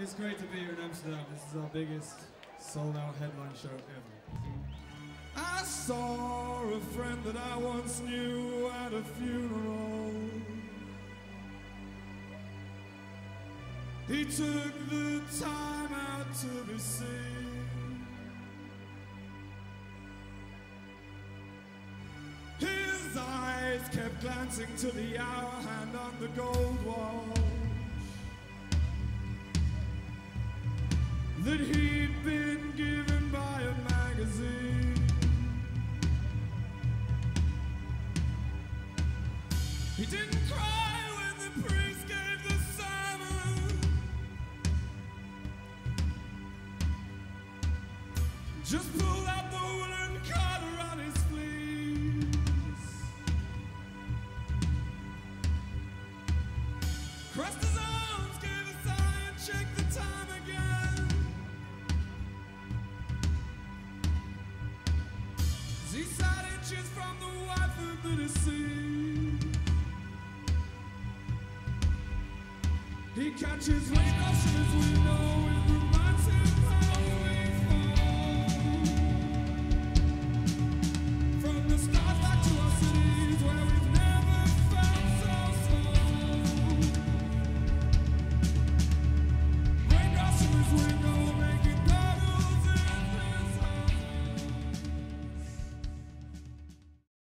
It's great to be here in Amsterdam. This is our biggest sold out headline show ever. I saw a friend that I once knew at a funeral. He took the time out to be seen. His eyes kept glancing to the hour hand on the gold watch that he'd been given by a magazine. He didn't cry when the priest gave the sermon. Just pulled out the woolen deceased. He catches raindrops in his window.